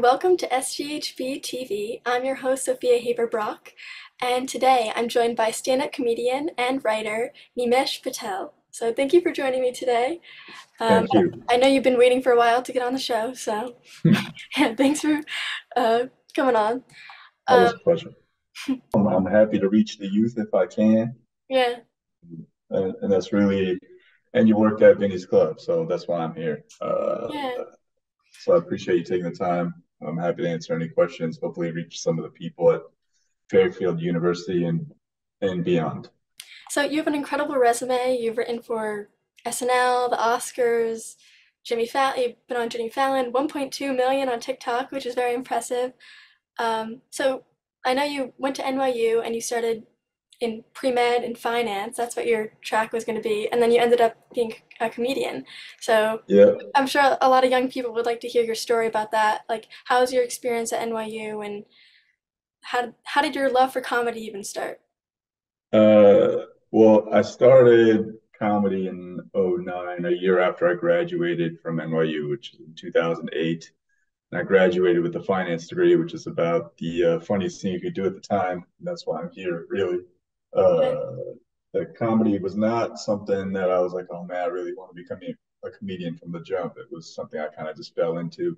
Welcome to SGHB TV. I'm your host, Sophia Haber Brock, and today I'm joined by stand up comedian and writer Nimesh Patel. So, thank you for joining me today. Um, thank you. I know you've been waiting for a while to get on the show, so yeah, thanks for uh, coming on. Always um, a pleasure. I'm happy to reach the youth if I can. Yeah. And, and that's really, and you worked at Vinnie's Club, so that's why I'm here. Uh, yeah. So I appreciate you taking the time. I'm happy to answer any questions. Hopefully, reach some of the people at Fairfield University and and beyond. So you have an incredible resume. You've written for SNL, the Oscars, Jimmy Fallon. You've been on Jimmy Fallon. 1.2 million on TikTok, which is very impressive. Um, so I know you went to NYU and you started in pre-med and finance. That's what your track was going to be, and then you ended up being a comedian. So yeah, I'm sure a lot of young people would like to hear your story about that. Like, how was your experience at NYU, and how how did your love for comedy even start? Uh, well, I started comedy in 09, a year after I graduated from NYU, which is in 2008. And I graduated with a finance degree, which is about the uh, funniest thing you could do at the time. That's why I'm here, really. Uh, the comedy was not something that I was like, oh man, I really want to become a comedian from the jump. It was something I kind of just fell into.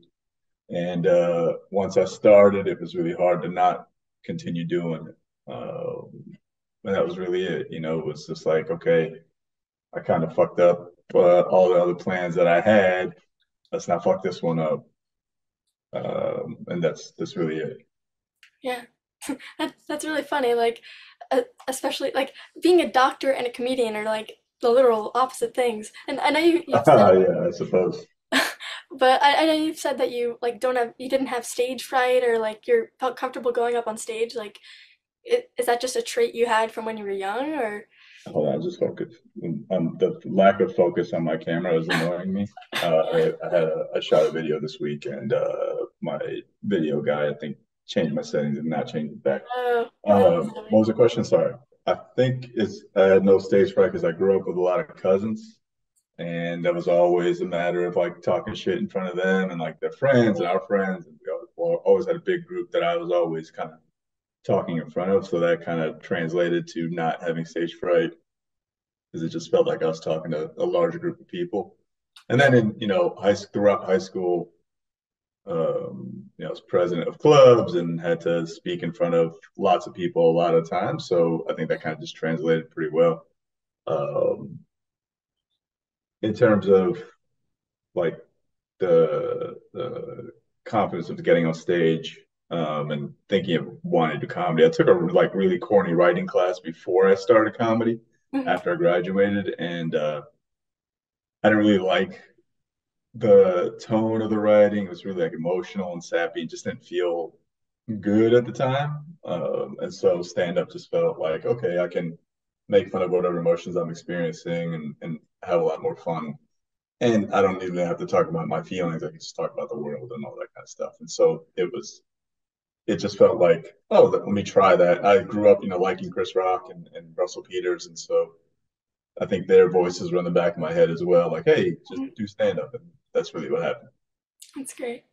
And uh, once I started, it was really hard to not continue doing it. Uh, and that was really it. You know, it was just like, okay, I kind of fucked up uh, all the other plans that I had. Let's not fuck this one up. Um, and that's that's really it. Yeah, that's that's really funny. Like especially like being a doctor and a comedian are like the literal opposite things. And I know you. you yeah, I suppose. but I, I know you've said that you like don't have you didn't have stage fright or like you're felt comfortable going up on stage. Like, it, is that just a trait you had from when you were young, or? Hold on, just focus. Um, the lack of focus on my camera is annoying me. Uh, I, I, had a, I shot a video this week, and uh, my video guy, I think, change my settings and not change it back. Oh, um, what was the question? Sorry. I think it's I had no stage fright because I grew up with a lot of cousins, and that was always a matter of like talking shit in front of them and like their friends and our friends, and we always had a big group that I was always kind of talking in front of, so that kind of translated to not having stage fright because it just felt like I was talking to a larger group of people. And then in you know high throughout high school, um, you know, I was president of clubs and had to speak in front of lots of people a lot of times. So I think that kind of just translated pretty well. Um, in terms of like the, the confidence of getting on stage um, and thinking of wanting to do comedy, I took a like really corny writing class before I started comedy mm-hmm. after I graduated, and uh, I didn't really like the tone of the writing was really like emotional and sappy and just didn't feel good at the time. Um, and so stand up just felt like, okay, I can make fun of whatever emotions I'm experiencing and, and have a lot more fun. And I don't even have to talk about my feelings. I can just talk about the world and all that kind of stuff. And so it was, it just felt like, oh, let me try that. I grew up, you know, liking Chris Rock and, and Russell Peters. And so I think their voices were in the back of my head as well. Like, hey, just do stand up. And that's really what happened. That's great.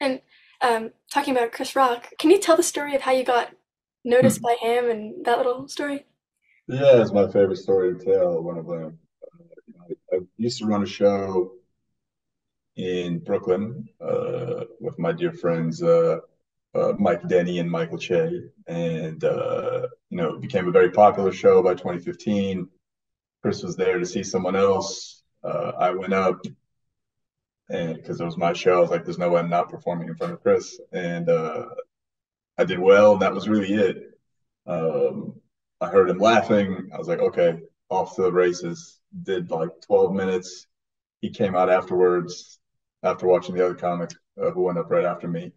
And um, talking about Chris Rock, can you tell the story of how you got noticed by him and that little story? Yeah, it's my favorite story to tell. One of them. Uh, I, used to run a show in Brooklyn uh, with my dear friends uh, uh Mike Denny and Michael Che, and uh, you know, it became a very popular show by 2015. Chris was there to see someone else. Uh, I went up and because it was my show, I was like, "There's no way I'm not performing in front of Chris," and uh, I did well. And that was really it. Um, I heard him laughing. I was like, "Okay, off to the races." Did like 12 minutes. He came out afterwards, after watching the other comic uh, who went up right after me,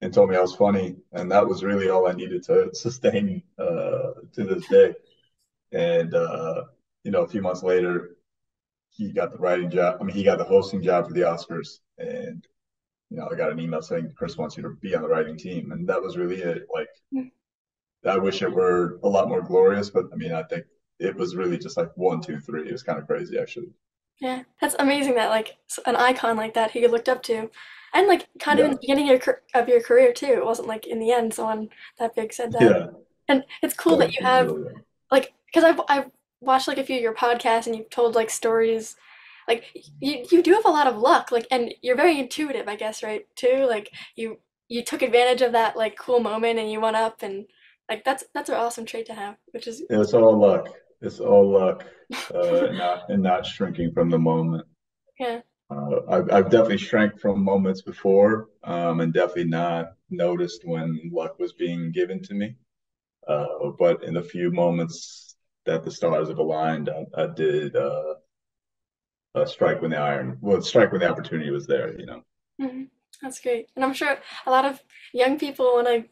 and told me I was funny, and that was really all I needed to sustain uh, to this day. And uh, you know, a few months later, he got the writing job. I mean, he got the hosting job for the Oscars, and you know, I got an email saying Chris wants you to be on the writing team, and that was really it. Like, mm. I wish it were a lot more glorious, but I mean, I think it was really just like one, two, three. It was kind of crazy, actually. Yeah, that's amazing that like an icon like that he looked up to And like kind of in the beginning of your, of your career too. It wasn't like in the end someone that big said that. yeah. And it's cool So that you have really like because I've I've watched like a few of your podcasts and you've told like stories like you you do have a lot of luck like and you're very intuitive I guess right too like you you took advantage of that like cool moment and you went up and like that's that's an awesome trait to have which is It's all luck. It's all luck, uh, and not and not shrinking from the moment. yeah Uh, I've, I've definitely shrank from moments before, um, and definitely not noticed when luck was being given to me. Uh, but in the few moments that the stars have aligned, I, I did uh, uh, strike when the iron, well, strike when the opportunity was there, you know. hmm that's great and I'm sure a lot of young people want to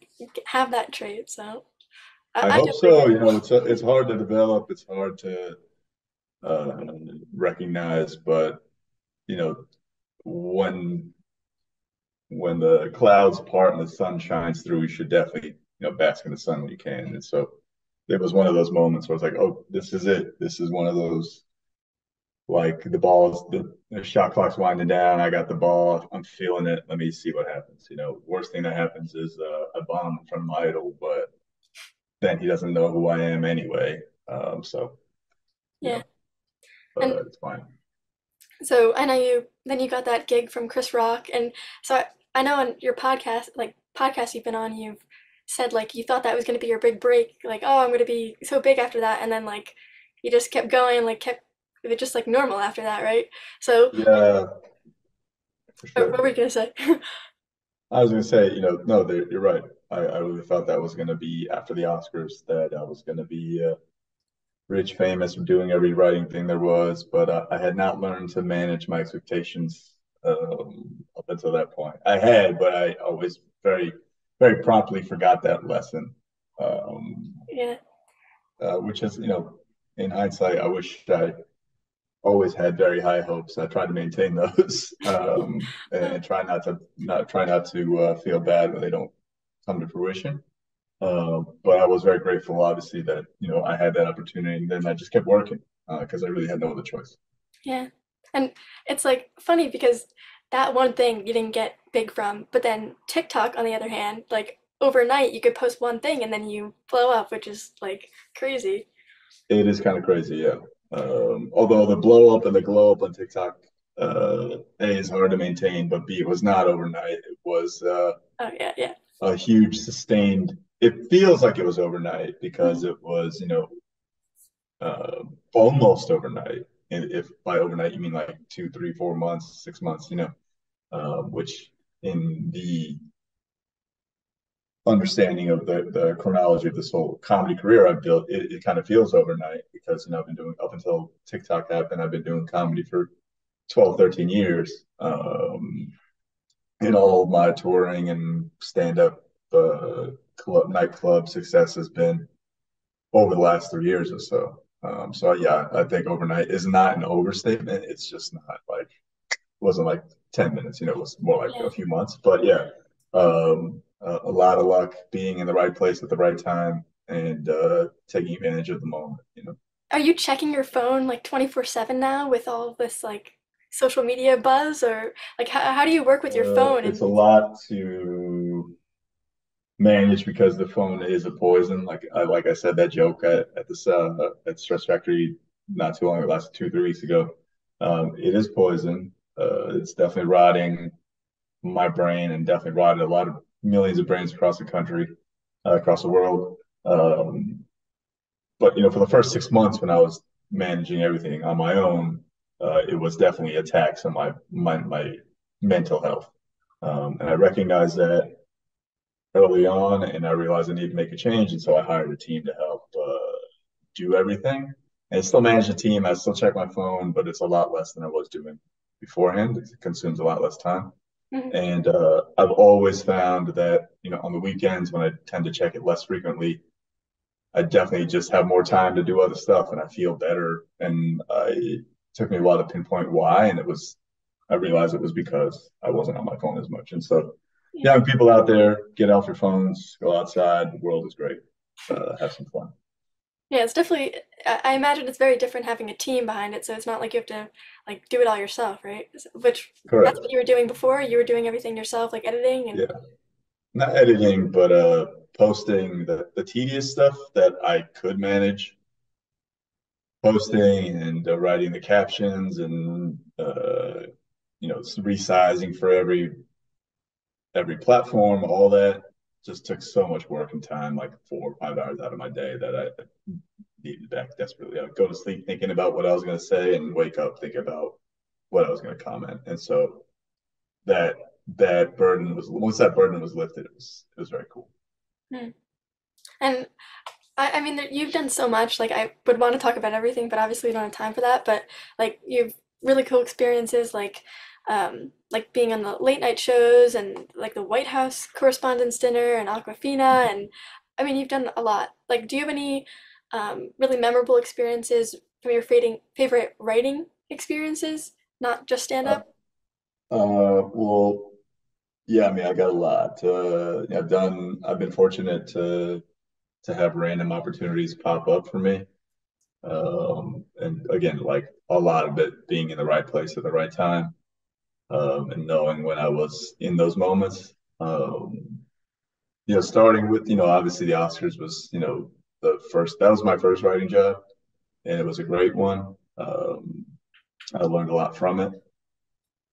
have that trait so I, I I hope so. You know, it's it's hard to develop. It's hard to uh, recognize, but you know, when when the clouds part and the sun shines through, you should definitely, you know, bask in the sun when you can. And so it was one of those moments where it's like, oh, this is it. This is one of those like the ball's the, the shot clock's winding down. I got the ball. I'm feeling it. Let me see what happens. You know, worst thing that happens is uh, a bomb in front of my idol, but then he doesn't know who I am anyway. Um, so yeah know, and it's fine. So I know you then you got that gig from Chris Rock and so I, I know on your podcast like podcast you've been on you've said like you thought that was going to be your big break. Like oh I'm going to be so big after that. And then like you just kept going like kept it was just like normal after that right? So Yeah, for uh, what were you going to say? I was gonna say, you know, no, you're right. I, I really thought that was gonna be after the Oscars that I was gonna be uh, rich, famous, doing every writing thing there was, but uh, I had not learned to manage my expectations um, up until that point. I had, but I always very, very promptly forgot that lesson. Um, yeah uh, which is, you know, in hindsight, I wish I always had very high hopes. I try to maintain those, um, and, try not to not try not to uh, feel bad when they don't come to fruition. Uh, but I was very grateful, obviously, that you know I had that opportunity, and then I just kept working because uh, I really had no other choice. yeah and it's like funny because that one thing you didn't get big from but then TikTok on the other hand like overnight you could post one thing and then you blow up which is like crazy It is kind of crazy, yeah. Um, although the blow up and the glow up on TikTok, uh, A is hard to maintain, but B it was not overnight. It was uh, oh yeah yeah a huge sustained. It feels like it was overnight because it was, you know, uh, almost overnight. And if by overnight you mean like two, three, four months, six months, you know, uh, which in the understanding of the, the chronology of this whole comedy career I've built, it, it kind of feels overnight because, you know, I've been doing up until TikTok happened, I've been doing comedy for 12, 13 years. Um, in all my touring and stand up uh, club nightclub success has been over the last three years or so. Um, so yeah, I think overnight is not an overstatement. It's just not like wasn't like 10 minutes, you know, it was more like a few months. But yeah, um, a, a lot of luck being in the right place at the right time and uh, taking advantage of the moment, you know. Are you checking your phone like 24/7 now with all this like social media buzz or like how, how do you work with your Uh, phone it's a lot to manage because the phone is a poison. Like I like I said that joke at at this uh, at Stress Factory not too long, last two three weeks ago. Um, it is poison. Uh, it's definitely rotting my brain and definitely rotted a lot of millions of brains across the country, uh, across the world. Um, but you know, for the first six months when I was managing everything on my own, uh, it was definitely a tax on my my my mental health. Um, and I recognized that early on, and I realized I needed to make a change, and so I hired a team to help uh, do everything. And I still manage the team. I still check my phone, but it's a lot less than I was doing beforehand. It consumes a lot less time. Mhm. And uh, I've always found that, you know, on the weekends when I tend to check it less frequently, I definitely just have more time to do other stuff and I feel better. And I, it took me a while to pinpoint why. And it was, I realized it was because I wasn't on my phone as much. And so, yeah young people out there, get off your phones, go outside. The world is great. Uh, have some fun. Yeah, it's definitely. I I imagine it's very different having a team behind it, so it's not like you have to like do it all yourself, right? S- Which that's Correct. what you were doing before. You were doing everything yourself, like editing and Yeah. Not editing, but uh posting the, the tedious stuff that I could manage, posting and uh, writing the captions and uh you know resizing for every every platform, all that just took so much work and time, like four or five hours out of my day that I needed back desperately. I would go to sleep thinking about what I was going to say and wake up thinking about what I was going to comment. And so that that burden was once that burden was lifted, it was it was very cool. Hmm. and I, I mean you've done so much. Like I would want to talk about everything, but obviously we don't have time for that. But like you've really cool experiences, like um, like being on the late night shows and like the White House Correspondents' Dinner and Awkwafina, and I mean you've done a lot. Like, do you have any um, really memorable experiences from your favorite favorite writing experiences, not just stand Uh, up? uh, well, yeah, I mean, I got a lot. Uh, I've done. I've been fortunate to to have random opportunities pop up for me. Um, and again, like a lot of it being in the right place at the right time. Um, and knowing when I was in those moments. Um, you know, starting with, you know, obviously the Oscars was, you know, the first, that was my first writing job, and it was a great one. Um, I learned a lot from it.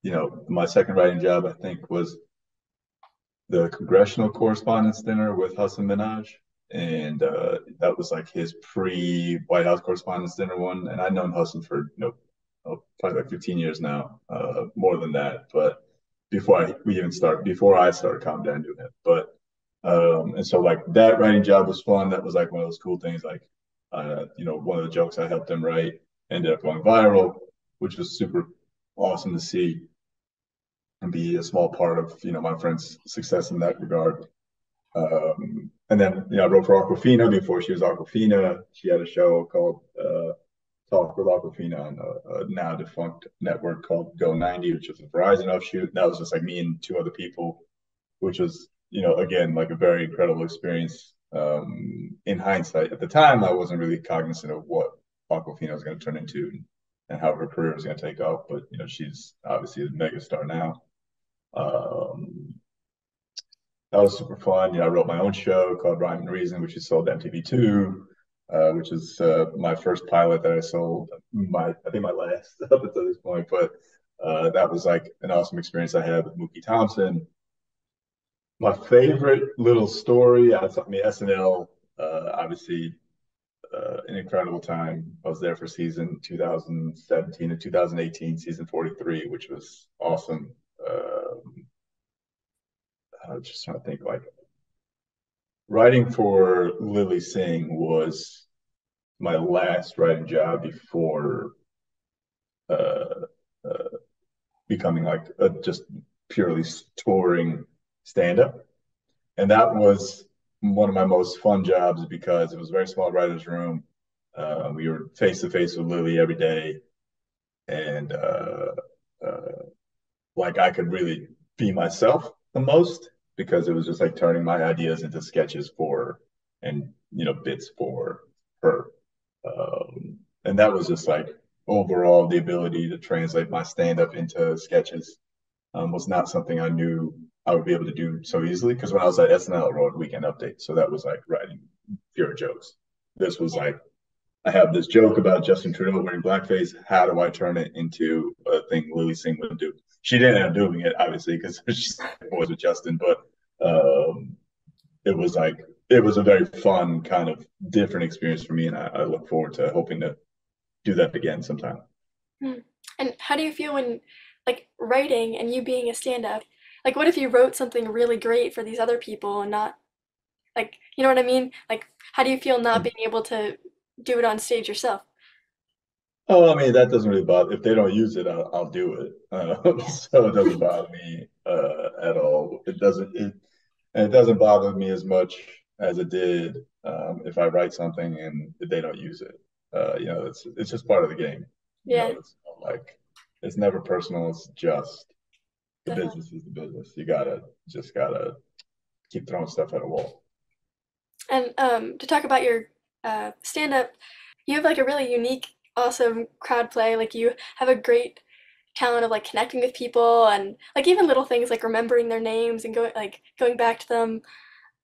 You know, my second writing job, I think, was the Congressional Correspondents' Dinner with Hassan Minhaj. And uh, that was like his pre White House Correspondents' Dinner one. And I'd known Hassan for, you know, probably like 15 years now, uh, more than that. But before I, we even start, before I started calm down doing it. But, um, and so like that writing job was fun. That was like one of those cool things. Like, uh, you know, one of the jokes I helped him write ended up going viral, which was super awesome to see and be a small part of, you know, my friend's success in that regard. Um, and then, you know, I wrote for Awkwafina before she was Awkwafina. She had a show called uh, Talk with Awkwafina on a, a now defunct network called Go 90, which was a Verizon offshoot. That was just like me and two other people, which was, you know, again, like a very incredible experience. Um, in hindsight, at the time, I wasn't really cognizant of what Awkwafina was going to turn into and, and how her career was going to take off. But, you know, she's obviously a megastar now. Um, that was super fun. You know, I wrote my own show called Rhyme and Reason, which is sold to MTV2, uh, which is uh, my first pilot that I sold. My, I think my last up until this point, but uh, that was like an awesome experience I had with Mookie Thompson. My favorite little story, I mean, SNL, uh, obviously, uh, an incredible time. I was there for season 2017 and 2018, season 43, which was awesome. Um, I was just trying to think like writing for Lilly Singh was my last writing job before uh, uh, becoming like a just purely touring stand up. And that was one of my most fun jobs because it was a very small writer's room. Uh, we were face to face with Lilly every day. And uh, uh, like I could really be myself the most because it was just like turning my ideas into sketches for and you know bits for her um, and that was just like overall the ability to translate my stand up into sketches um, was not something I knew I would be able to do so easily because when I was at SNL I wrote Weekend Update so that was like writing pure jokes this was like I have this joke about Justin Trudeau wearing blackface. How do I turn it into a thing Lilly Singh would do? She didn't end up doing it, obviously, because she's boys with Justin. But um, it was like it was a very fun kind of different experience for me, and I, I look forward to hoping to do that again sometime. Hmm. And how do you feel when like writing and you being a stand up? Like, what if you wrote something really great for these other people and not like, you know what I mean? Like, how do you feel not being able to do it on stage yourself? Oh, I mean that doesn't really bother. If they don't use it, I'll, I'll do it. Uh, so it doesn't bother me uh, at all. It doesn't. It it doesn't bother me as much as it did um, if I write something and they don't use it. Uh, you know, it's it's just part of the game. You know, Yeah, it's not like it's never personal. It's just the definitely. business is the business. You gotta just gotta keep throwing stuff at a wall. And um, to talk about your uh, stand up, you have like a really unique, awesome crowd play. Like you have a great talent of like connecting with people and like even little things like remembering their names and going like going back to them.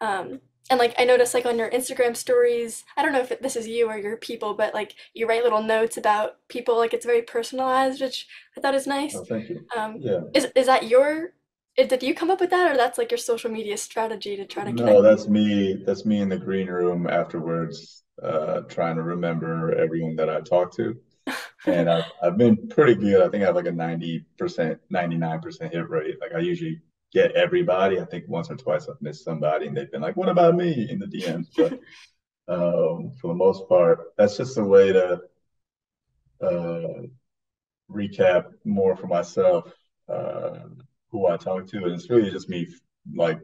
Um, and like I noticed like on your Instagram stories, I don't know if it, this is you or your people, but like you write little notes about people. Like it's very personalized, which I thought is nice. Oh, thank you. Um, Yeah. is is that your? Did you come up with that, or that's like your social media strategy to try to connect? No, that's me. That's me in the green room afterwards, uh, trying to remember everyone that I talked to. And I've I've been pretty good. I think I have like a 90%, 99% hit rate. Like I usually get everybody. I think once or twice I've missed somebody and they've been like, what about me in the DMs? But um, for the most part, that's just a way to uh, recap more for myself, uh, who I talk to. And it's really just me like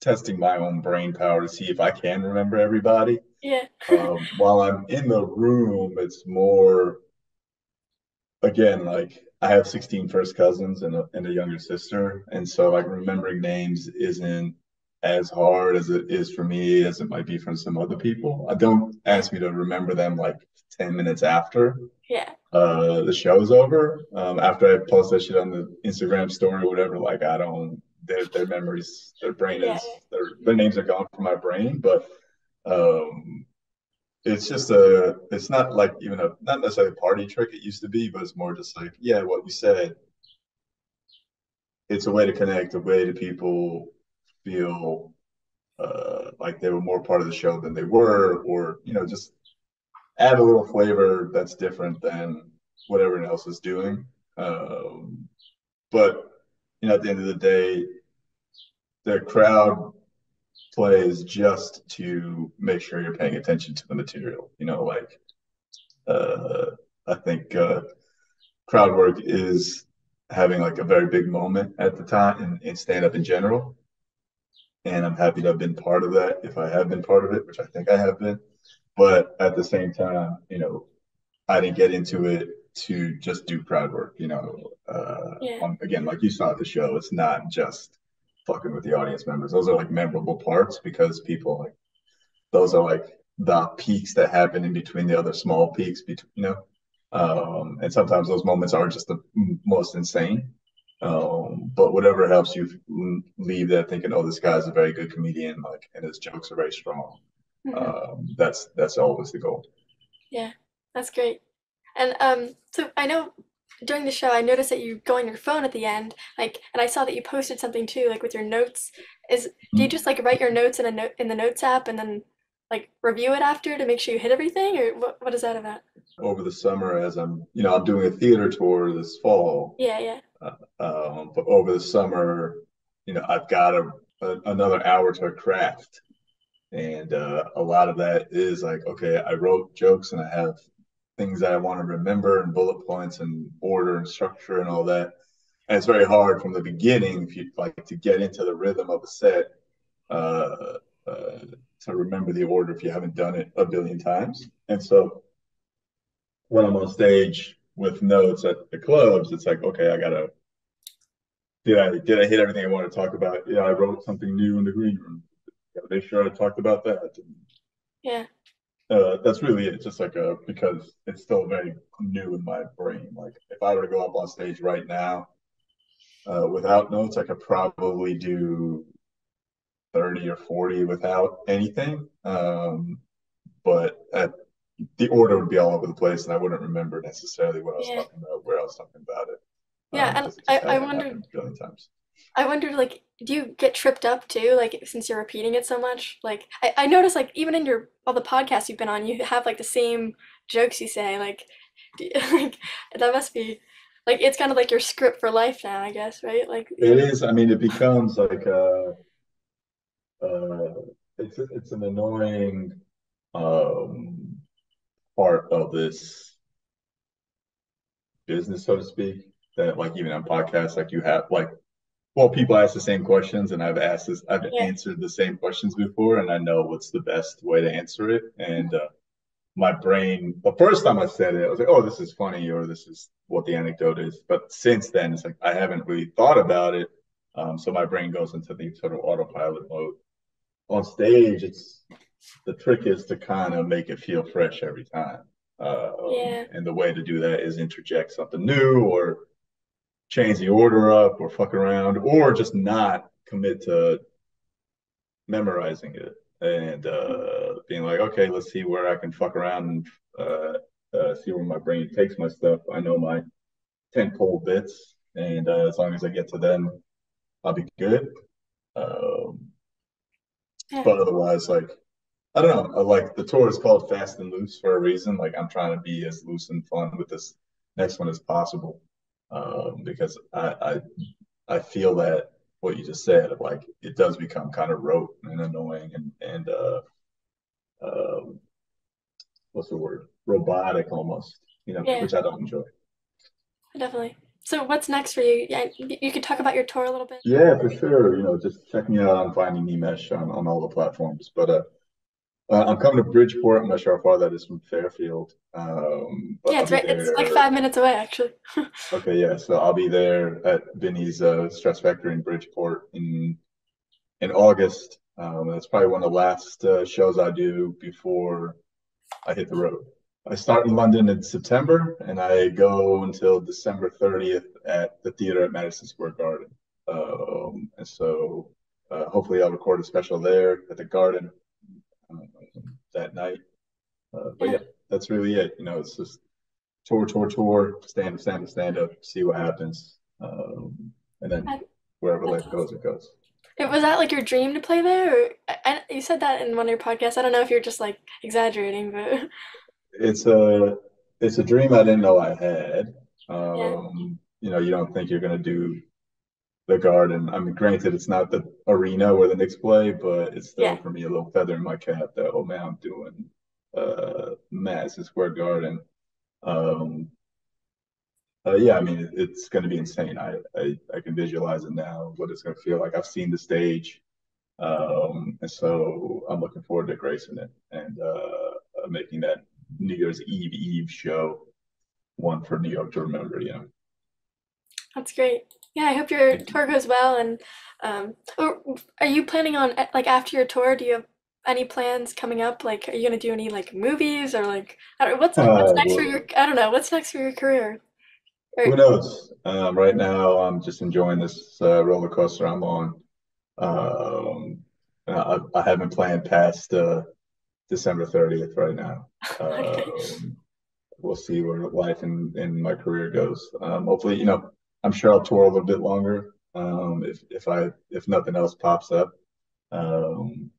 testing my own brain power to see if I can remember everybody. Yeah. Um, while I'm in the room, it's more, again, like I have 16 first cousins and a, and a younger sister. And so like remembering names isn't as hard as it is for me as it might be for some other people. I don't ask me to remember them like 10 minutes after Yeah. uh the show's over. Um, after I post that shit on the Instagram story or whatever, like I don't their their memories, their brain Yeah. is their their names are gone from my brain, but um it's just a it's not like even a not necessarily a party trick it used to be, but it's more just like, yeah, what you said. It's a way to connect, a way to people feel uh like they were more part of the show than they were, or you know, just add a little flavor that's different than what everyone else is doing. Um, but you know, at the end of the day, the crowd plays just to make sure you're paying attention to the material. You know, like uh, I think uh, crowd work is having like a very big moment at the time in, in stand up in general. And I'm happy to have been part of that if I have been part of it, which I think I have been. But at the same time, you know, I didn't get into it to just do crowd work, you know. Yeah. on, again, like you saw at the show, it's not just fucking with the audience members. Those are like memorable parts because people like those are like the peaks that happen in between the other small peaks between, you know. Um, and sometimes those moments are just the most insane. Um, but whatever helps you leave there thinking, oh, this guy's a very good comedian, like, and his jokes are very strong. Mhm. Um, that's that's always the goal. Yeah, that's great. And um, so I know during the show I noticed that you go on your phone at the end, like, and I saw that you posted something too, like with your notes. Is do you Mhm. just like write your notes in a note in the notes app and then like review it after to make sure you hit everything, or what? What is that about? Over the summer, as I'm, you know, I'm doing a theater tour this fall. Yeah, yeah, Um, but over the summer, you know, I've got a, a another hour to craft. And uh, a lot of that is like, okay, I wrote jokes and I have things that I want to remember and bullet points and order and structure and all that. And it's very hard from the beginning if you like to get into the rhythm of a set uh, uh, to remember the order if you haven't done it a billion times. And so when I'm on stage with notes at the clubs, it's like, okay, I gotta did I did I hit everything I want to talk about? Yeah, I wrote something new in the green room. Gotta make sure I talked about that. yeah, Uh, that's really it. It's just like a because it's still very new in my brain. Like if I were to go up on stage right now, uh, without notes, I could probably do 30 or 40 without anything. Um, but at, the order would be all over the place and I wouldn't remember necessarily what I was Yeah. talking about, where I was talking about it. Yeah, Um, and I- I wondered- billion times. I wonder, like, do you get tripped up too? Like since you're repeating it so much, like I I noticed like even in your all the podcasts you've been on, you have like the same jokes you say. Like, you, like that must be like it's kind of like your script for life now, I guess, right? Like, It is. I mean, it becomes like a, uh, it's it's an annoying um, part of this business, so to speak. That like even on podcasts, like you have like, well, people ask the same questions, and I've asked this, I've Yeah. answered the same questions before, and I know what's the best way to answer it. And uh, my brain, the first time I said it, I was like, oh, this is funny, or this is what the anecdote is. But since then, it's like I haven't really thought about it. Um, so my brain goes into the sort of autopilot mode. On stage, it's the trick is to kind of make it feel fresh every time. Uh, Yeah. and the way to do that is interject something new or change the order up or fuck around or just not commit to memorizing it and uh, being like, okay, let's see where I can fuck around and uh, uh, see where my brain takes my stuff. I know my tentpole bits, and uh, as long as I get to them, I'll be good. Um, Yeah. but otherwise, like, I don't know. Like the tour is called Fast and Loose for a reason. Like, I'm trying to be as loose and fun with this next one as possible um, because I, I I feel that what you just said, of like, it does become kind of rote and annoying and and uh, um, what's the word? Robotic almost, you know, Yeah. which I don't enjoy. Definitely. So what's next for you? Yeah, you could talk about your tour a little bit. Yeah, for sure. You know, just check me out on Finding Nimesh on, on all the platforms. But uh, uh, I'm coming to Bridgeport. I'm not sure how far that is from Fairfield. Um, Yeah, it's right. It's like five minutes away, actually. Okay, yeah. So I'll be there at Vinnie's uh, Stress Factory in Bridgeport in in August. Um, that's probably one of the last uh, shows I do before I hit the road. I start in London in September, and I go until December 30th at the theater at Madison Square Garden. Um, and so uh, hopefully I'll record a special there at the Garden that night. Uh, but yeah, that's really it. You know, it's just tour, tour, tour, stand up, stand up, stand up, see what happens. Um, and then wherever life goes, it goes. It- Was that like your dream to play there? Or I, you said that in one of your podcasts. I don't know if you're just like exaggerating, but It's a it's a dream I didn't know I had. Um, you know, you don't think you're gonna do the Garden. I mean, granted, it's not the arena where the Knicks play, but it's still Yeah. for me a little feather in my cap that oh man, I'm doing uh Madison Square Garden. Um, uh, yeah, I mean, it, it's going to be insane. I, I I can visualize it now, what it's going to feel like. I've seen the stage, um, and so I'm looking forward to gracing it and uh, uh, making that New Year's Eve Eve show one for New York to remember. You know, that's great. Yeah, I hope your tour goes well. And um, or are you planning on eh, like after your tour? Do you have any plans coming up? Like, are you gonna do any like movies or like I don't what's what's Uh, next for your I don't know what's next for your career? who knows? Um, right now, I'm just enjoying this uh, roller coaster I'm on. Um, I, I haven't planned past uh, December 30th right now. Okay. Um, we'll see where life and, and my career goes. Um, hopefully, you know, I'm sure I'll tour a little bit longer. Um, if if I if nothing else pops up. Um,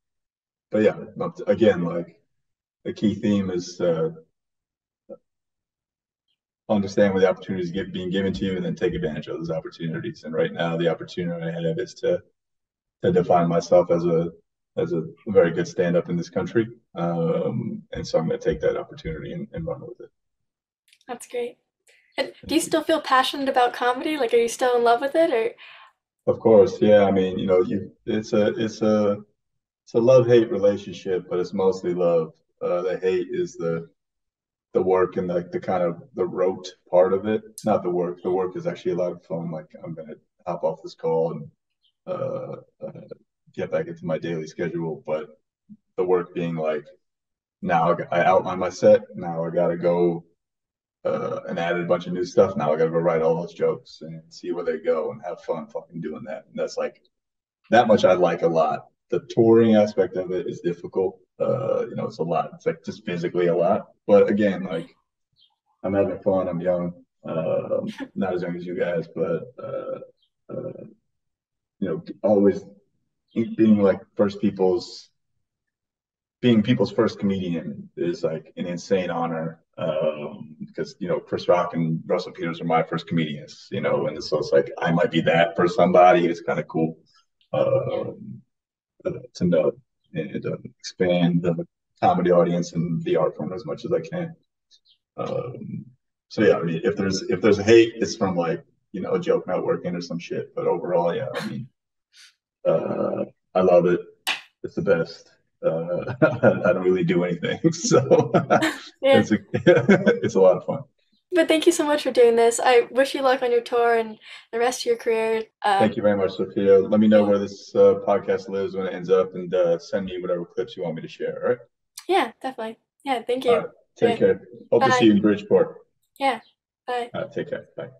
but yeah, again, like the key theme is uh, understand where the opportunities get being given to you and then take advantage of those opportunities. And right now, the opportunity I have is to to define myself as a as a very good stand up in this country. Um, and so I'm going to take that opportunity and, and run with it. That's great. Do you still feel passionate about comedy? Like, are you still in love with it, or Of course, yeah. I mean, you know, you it's a it's a it's a love hate relationship, but it's mostly love. Uh, the hate is the the work and like the, kind of the rote part of it. Not the work. The work is actually a lot of fun. Like I'm gonna hop off this call and uh, uh, get back into my daily schedule, but the work being like now I outline my set. Now I gotta go uh, and added a bunch of new stuff. Now I gotta go write all those jokes and see where they go and have fun fucking doing that. And that's like that much I like a lot. The touring aspect of it is difficult. Uh, you know, it's a lot. It's like just physically a lot. But again, like I'm having fun. I'm young. Um, not as young as you guys, but uh, uh, you know, always being like first people's being people's first comedian is like an insane honor um, because you know Chris Rock and Russell Peters are my first comedians, you know, and so it's like I might be that for somebody. It's kind of cool um, uh, to know and uh, expand the comedy audience and the art form as much as I can. Um, so yeah, I mean, if there's if there's hate, it's from like you know a joke not working or some shit. But overall, yeah, I mean, uh, I love it. It's the best. Uh, I don't really do anything, so it's a it's a lot of fun. But thank you so much for doing this. I wish you luck on your tour and the rest of your career. Um, Thank you very much, Sophia. Let me know where this uh, podcast lives when it ends up, and uh, send me whatever clips you want me to share. All right. Yeah, definitely. Yeah, thank you. Right. Take Yeah. care. Hope to see you in Bridgeport. Yeah, bye. Right, take care. Bye.